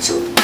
So